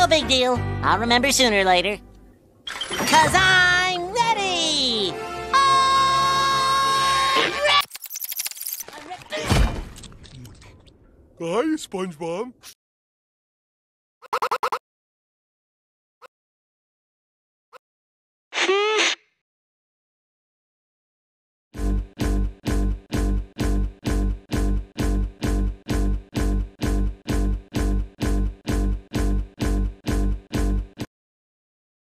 No big deal. I'll remember sooner or later. Cause I'm ready! I'm ready! Hi, SpongeBob.